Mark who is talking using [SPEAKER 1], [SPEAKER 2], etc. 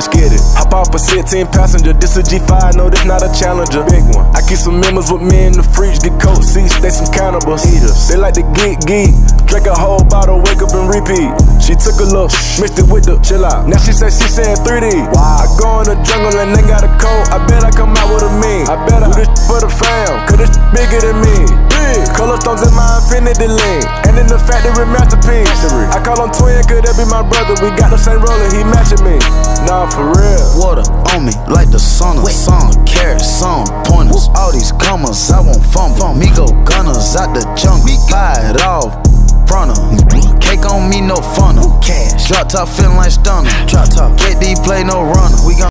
[SPEAKER 1] Let's get it. Hop off a 16 passenger. This a G5, no, this not a challenger. Big one. I keep some members with me in the fridge. Get coat seats, they some cannibals. Eaters. They like to geek geek. Drink a whole bottle, wake up and repeat. She took a look, mixed it with the chill out. Now she say she saying 3D. Wow. I go in the jungle and they got a coat. I bet I come out with a mean. I bet I do this for the fam, cause this bigger than me. Big. Color stones in my infinity link. And in the factory masterpiece. I call him twin, could that be my brother? We got the same roller, he matching me. For real.
[SPEAKER 2] Water on me like the sauna. Some carats, some pointers. All these commas, I won't fumble. Me go gunners out the jungle. Buy it off. Front Cake on me, no funnel. Cash. Drop top feeling like stunner. Drop top. KD play no runner. We gon'